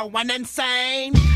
I went insane.